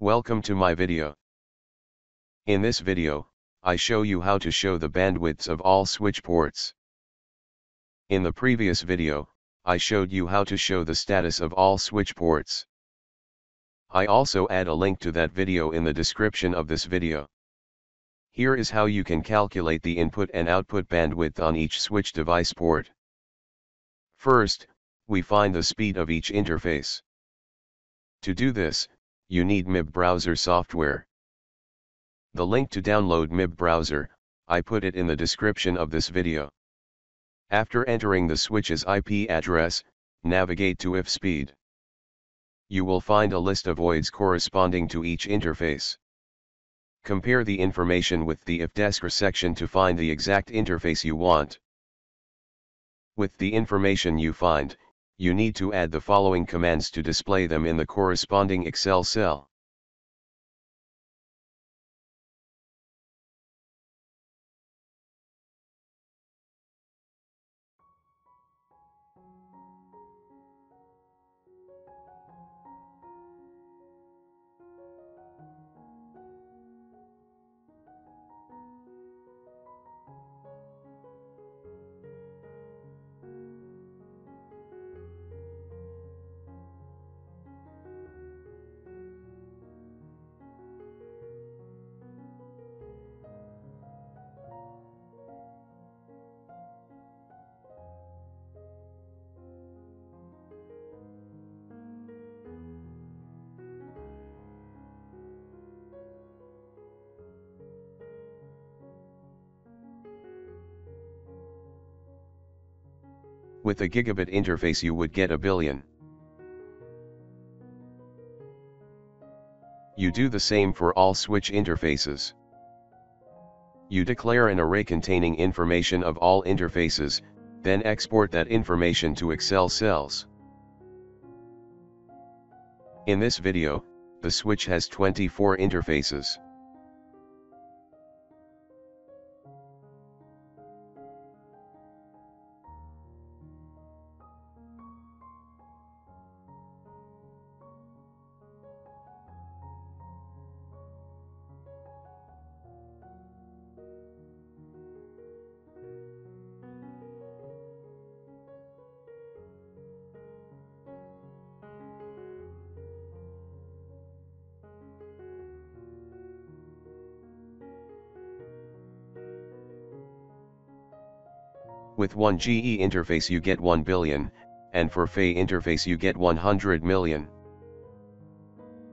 Welcome to my video. In this video, I show you how to show the bandwidths of all switch ports. In the previous video, I showed you how to show the status of all switch ports. I also add a link to that video in the description of this video. Here is how you can calculate the input and output bandwidth on each switch device port. First, we find the speed of each interface. To do this, you need MIB browser software. The link to download MIB browser, I put it in the description of this video. After entering the switch's IP address, navigate to if speed. You will find a list of OIDs corresponding to each interface. Compare the information with the IFDESCR section to find the exact interface you want. With the information you find, you need to add the following commands to display them in the corresponding Excel cell. With a gigabit interface you would get a billion. You do the same for all switch interfaces. You declare an array containing information of all interfaces, then export that information to Excel cells. In this video, the switch has 24 interfaces. With one GE interface you get 1 billion, and for Fe interface you get 100 million.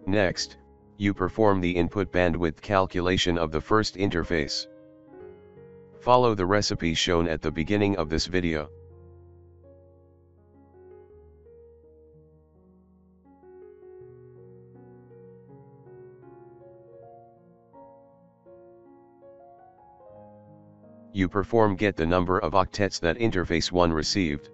Next, you perform the input bandwidth calculation of the first interface. Follow the recipe shown at the beginning of this video. You perform get the number of octets that interface 1 received.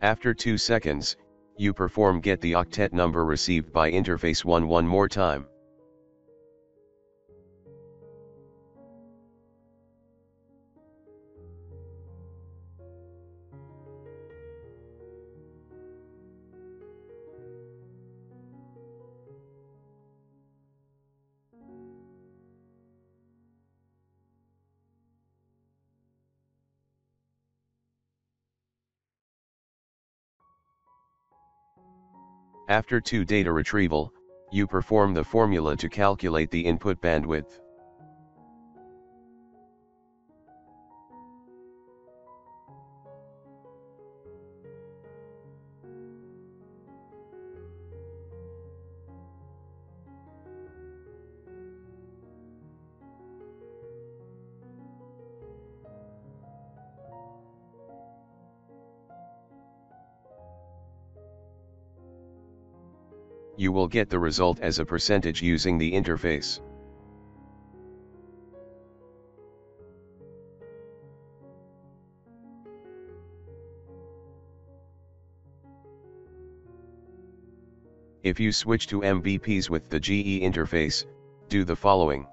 After 2 seconds, you perform get the octet number received by interface 1 one more time. After 2 data retrieval, you perform the formula to calculate the input bandwidth. you will get the result as a percentage using the interface. If you switch to Mbps with the GE interface, do the following.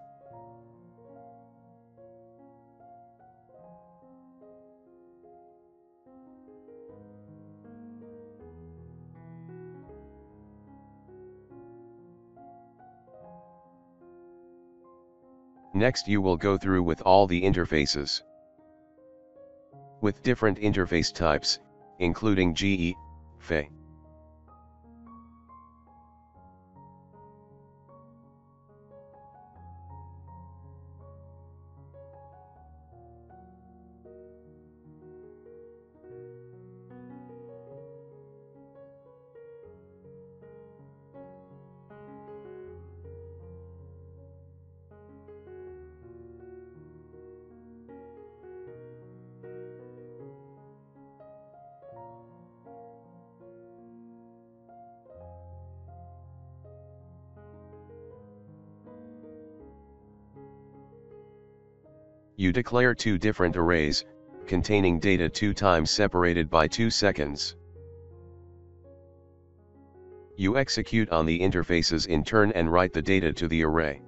Next you will go through with all the interfaces. With different interface types, including GE, FE. You declare two different arrays, containing data two times separated by 2 seconds. You execute on the interfaces in turn and write the data to the array.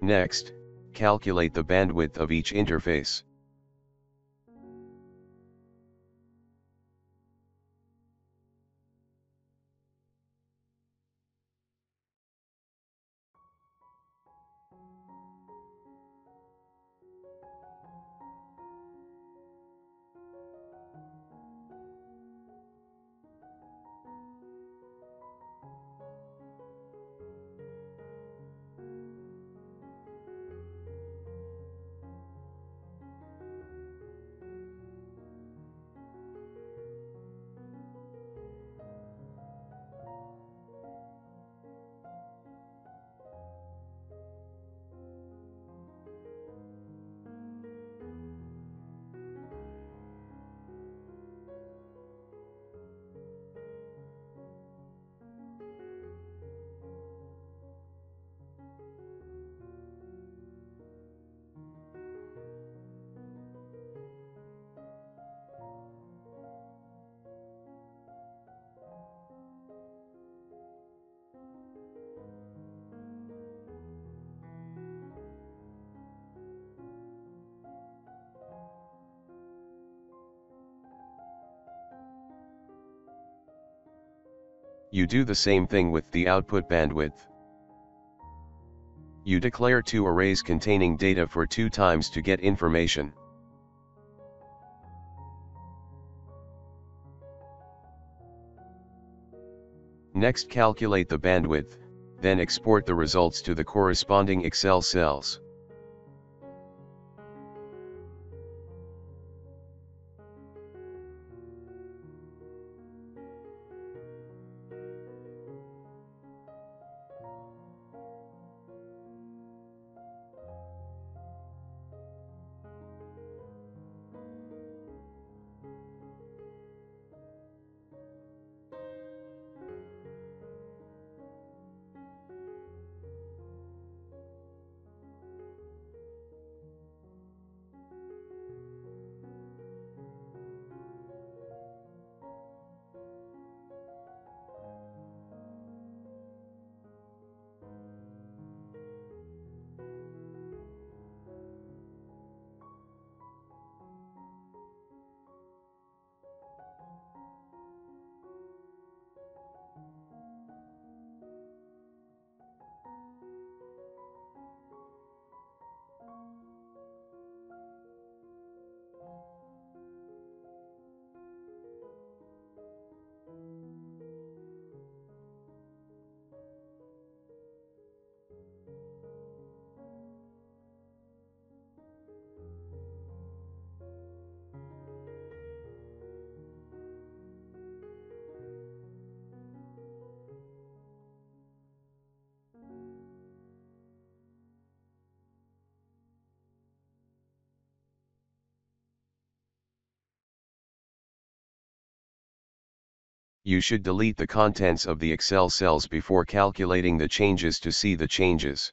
Next, calculate the bandwidth of each interface. You do the same thing with the output bandwidth. You declare two arrays containing data for two times to get information. Next calculate the bandwidth, then export the results to the corresponding Excel cells. You should delete the contents of the Excel cells before calculating the changes to see the changes.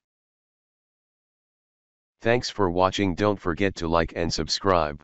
Thanks for watching don't forget to like and subscribe.